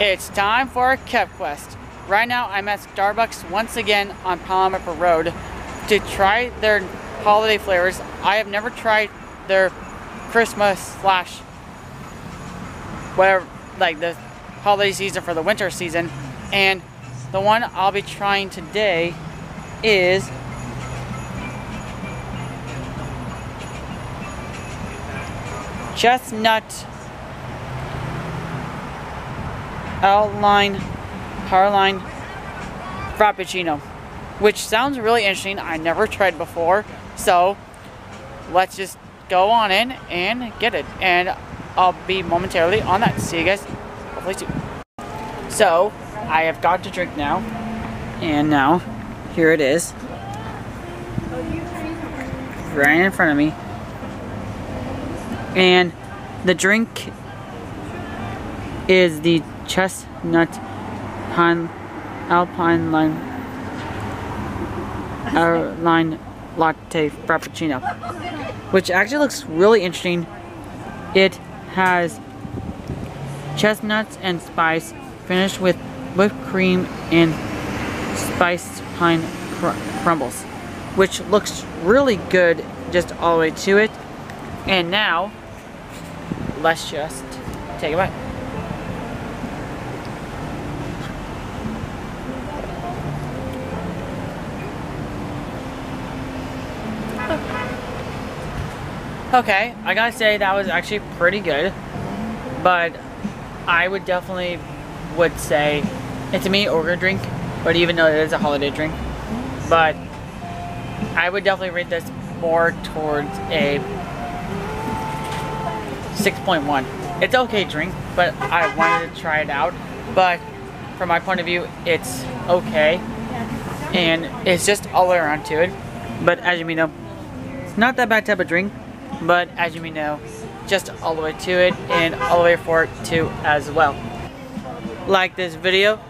It's time for a Kev Quest. Right now I'm at Starbucks once again on Palomar Road to try their holiday flavors. I have never tried their Christmas slash whatever like the holiday season for the winter season and the one I'll be trying today is chestnut outline Praline Frappuccino, which sounds really interesting. I never tried before, so let's just go on in and get it. And I'll be momentarily on that. See you guys hopefully soon. So, I have got to drink now, and now, here it is. Right in front of me. And the drink is the chestnut pine, alpine line line latte frappuccino, which actually looks really interesting. It has chestnuts and spice finished with whipped cream and spiced pine cr crumbles, which looks really good just all the way to it. And now, let's just take a bite. Okay, I gotta say that was actually pretty good, but I would definitely would say it's a me order drink, but even though it is a holiday drink, but I would definitely rate this more towards a 6.1. It's okay drink, but I wanted to try it out, but from my point of view, it's okay, and it's just all the way around to it, but as you may know, it's not that bad type of drink, but as you may know, just all the way to it and all the way for it too as well. Like this video.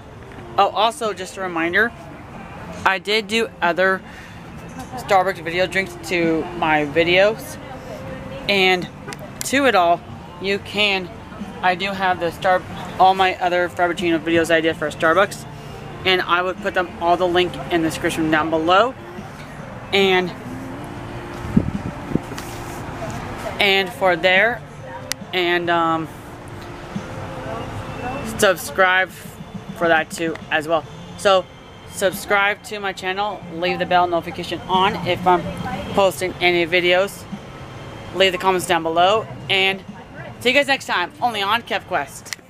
Oh, also just a reminder, I did do other Starbucks video drinks to my videos and to it all, you can, I do have the Star, all my other Frappuccino videos I did for Starbucks and I would put them all the link in the description down below and and for there. And um, subscribe for that too as well. So subscribe to my channel. Leave the bell notification on if I'm posting any videos. Leave the comments down below. And see you guys next time only on KevQuest